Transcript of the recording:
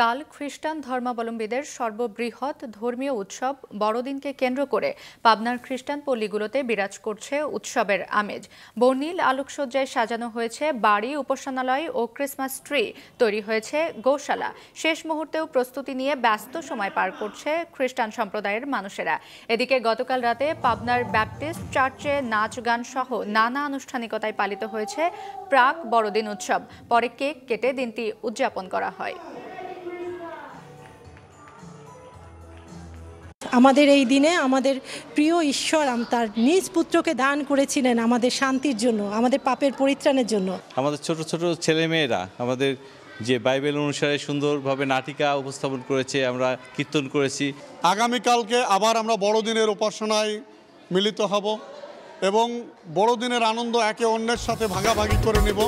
কাল খ্রিস্টান ধর্মাবলম্বীদের সর্ববৃহৎ ধর্মীয় উৎসব বড়দিনকে কেন্দ্র করে পাবনার খ্রিস্টান পল্লীগুলোতে বিরাজ করছে উৎসবের আমেজ। বর্ণিল আলোকসজ্জায় সাজানো হয়েছে বাড়ি, উপাসনালয় ও ক্রিসমাস ট্রি। তৈরি হয়েছে গোশালা। শেষ মুহূর্তেও প্রস্তুতি নিয়ে ব্যস্ত সময় পার করছে খ্রিস্টান সম্প্রদায়ের মানুষেরা। এদিকে গতকাল রাতে পাবনার ব্যাপটিস্ট চার্চে নাচ গান সহ নানা আনুষ্ঠানিকতায় পালিত হয়েছে প্রাক বড়দিন উৎসব। পরে কেক কেটে দিনটি উদযাপন করা হয়। আমাদের এই দিনে আমাদের প্রিয় ঈশ্বর তার নিজ পুত্রকে দান করেছিলেন আমাদের শান্তির জন্য আমাদের পাপের পরিত্রাণের জন্য। আমাদের ছোট ছোট ছেলেমেয়েরা আমাদের যে বাইবেল অনুসারে সুন্দরভাবে নাটিকা উপস্থাপন করেছে আমরা কীর্তন করেছি। আগামীকালকে আবার আমরা বড়দিনের উপাসনায় মিলিত হব এবং বড়দিনের আনন্দ একে অন্যের সাথে ভাগাভাগি করে নেব।